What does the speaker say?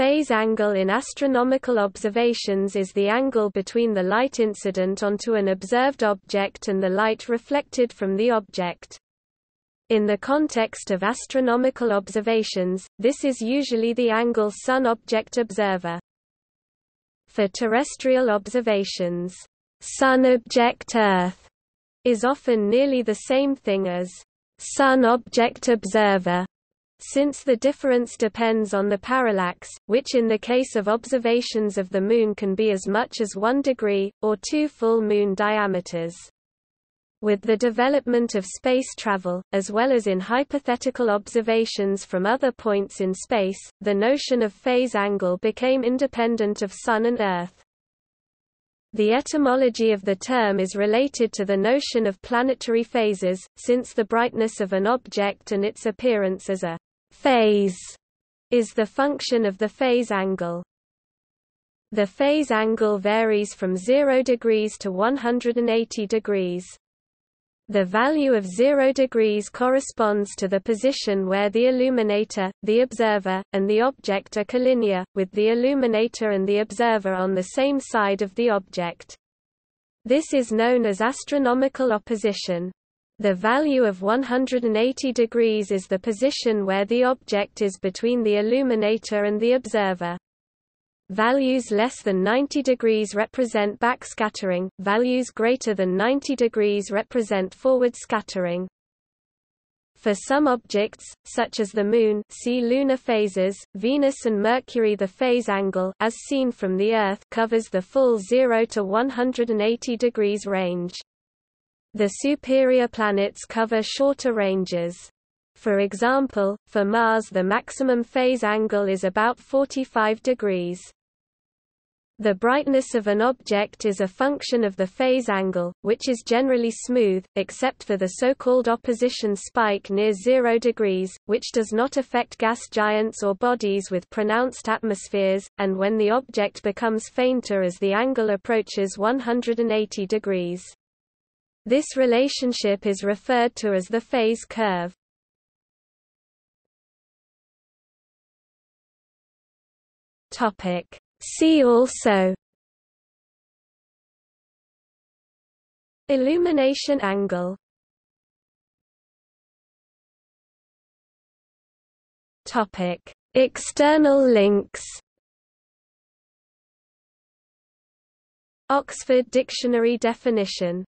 phase angle in astronomical observations is the angle between the light incident onto an observed object and the light reflected from the object. In the context of astronomical observations, this is usually the angle Sun-object observer. For terrestrial observations, Sun-object Earth is often nearly the same thing as Sun-object observer since the difference depends on the parallax, which in the case of observations of the Moon can be as much as 1 degree, or two full Moon diameters. With the development of space travel, as well as in hypothetical observations from other points in space, the notion of phase angle became independent of Sun and Earth. The etymology of the term is related to the notion of planetary phases, since the brightness of an object and its appearance as a phase is the function of the phase angle. The phase angle varies from 0 degrees to 180 degrees. The value of 0 degrees corresponds to the position where the illuminator, the observer, and the object are collinear, with the illuminator and the observer on the same side of the object. This is known as astronomical opposition. The value of 180 degrees is the position where the object is between the illuminator and the observer. Values less than 90 degrees represent backscattering, values greater than 90 degrees represent forward scattering. For some objects, such as the Moon see lunar phases, Venus and Mercury the phase angle as seen from the Earth covers the full 0 to 180 degrees range. The superior planets cover shorter ranges. For example, for Mars the maximum phase angle is about 45 degrees. The brightness of an object is a function of the phase angle, which is generally smooth, except for the so-called opposition spike near 0 degrees, which does not affect gas giants or bodies with pronounced atmospheres, and when the object becomes fainter as the angle approaches 180 degrees. This relationship is referred to as the phase curve. Topic. See also Illumination angle Topic. External links Oxford Dictionary definition